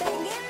Banging the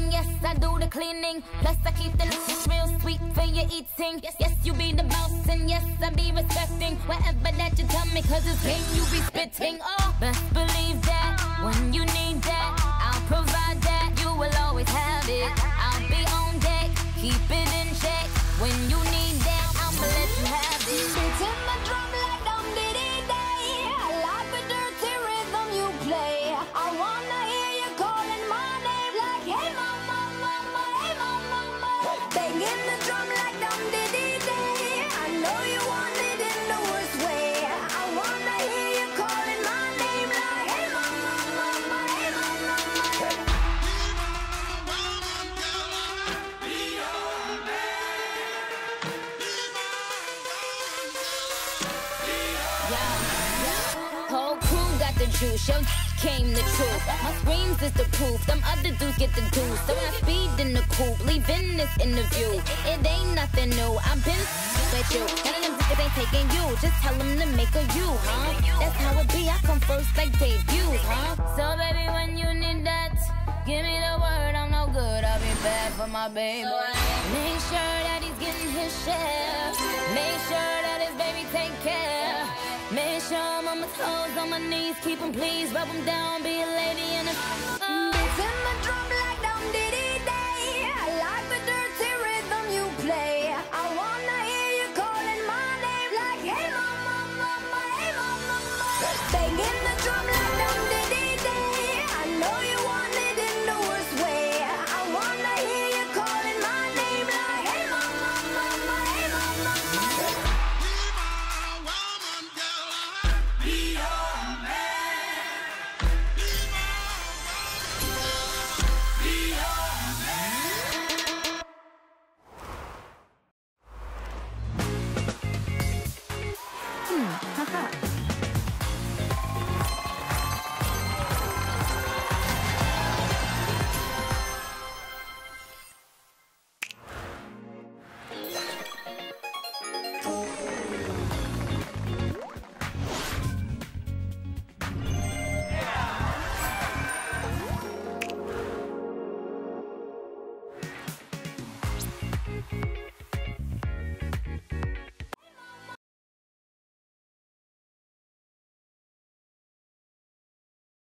cooking, yes, I do the cleaning. Plus, I keep the liquor real sweet for your eating. Yes, yes, you be the boss, and yes, I be respecting whatever that you tell me, cause it's game you be spitting. Oh, best believe that when you need that, I'll provide that. Juice, yo came the truth. My screams is the proof, them other dudes get the juice. So I speed in the coupe, leaving this interview, it ain't nothing new. I've been with you, none of them niggas ain't taking you. Just tell them to make a you, huh? That's how it be. I come first like debuts, huh? So baby, when you need that, give me the word. I'm no good. I'll be bad for my baby. So Make sure that he's getting his share. Toes, on my knees, keep 'em please, rub 'em down, be a lady in a. Beating